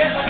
Yes,